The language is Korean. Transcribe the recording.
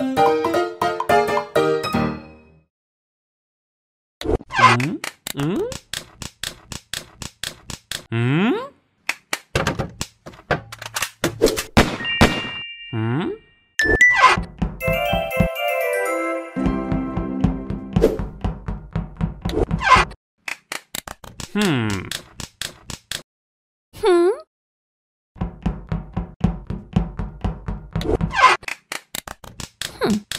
음? 음? 음? 음? 음. Hmm.